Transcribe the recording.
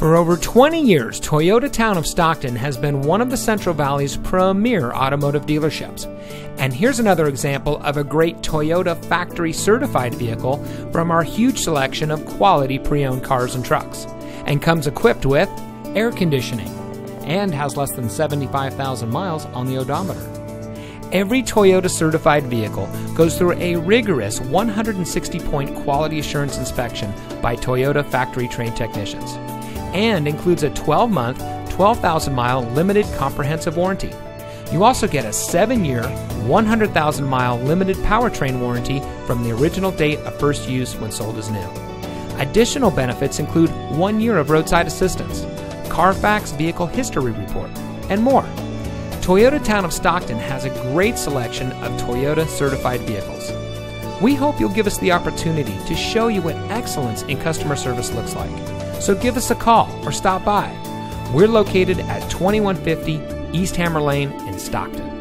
For over 20 years, Toyota Town of Stockton has been one of the Central Valley's premier automotive dealerships. And here's another example of a great Toyota factory certified vehicle from our huge selection of quality pre owned cars and trucks. And comes equipped with air conditioning and has less than 75,000 miles on the odometer. Every Toyota certified vehicle goes through a rigorous 160 point quality assurance inspection by Toyota factory trained technicians and includes a 12 month, 12,000 mile limited comprehensive warranty. You also get a 7 year, 100,000 mile limited powertrain warranty from the original date of first use when sold as new. Additional benefits include one year of roadside assistance, Carfax vehicle history report, and more. Toyota Town of Stockton has a great selection of Toyota certified vehicles. We hope you'll give us the opportunity to show you what excellence in customer service looks like. So give us a call or stop by. We're located at 2150 East Hammer Lane in Stockton.